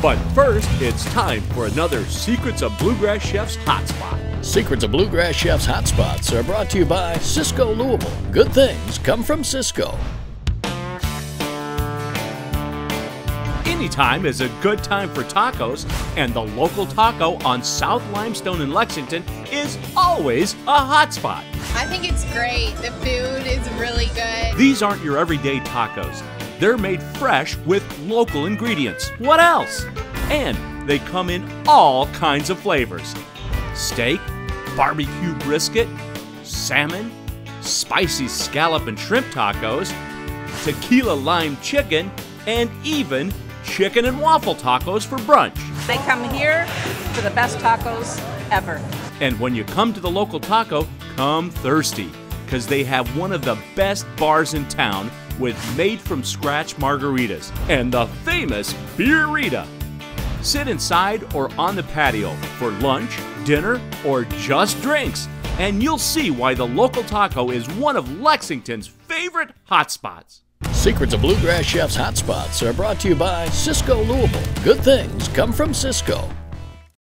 But first, it's time for another Secrets of Bluegrass Chef's Hotspot. Secrets of Bluegrass Chef's Hotspots are brought to you by Sysco Louisville. Good things come from Sysco. Anytime is a good time for tacos, and the local taco on South Limestone in Lexington is always a hotspot. I think it's great. The food is really good. These aren't your everyday tacos. They're made fresh with local ingredients. What else? And they come in all kinds of flavors steak, barbecue brisket, salmon, spicy scallop and shrimp tacos, tequila lime chicken, and even chicken and waffle tacos for brunch. They come here for the best tacos ever. And when you come to the local taco, come thirsty, because they have one of the best bars in town with made from scratch margaritas and the famous Beerita. Sit inside or on the patio for lunch, dinner, or just drinks, and you'll see why the local taco is one of Lexington's favorite hotspots. Secrets of Bluegrass Chef's Hotspots are brought to you by Sysco Louisville. Good things come from Sysco.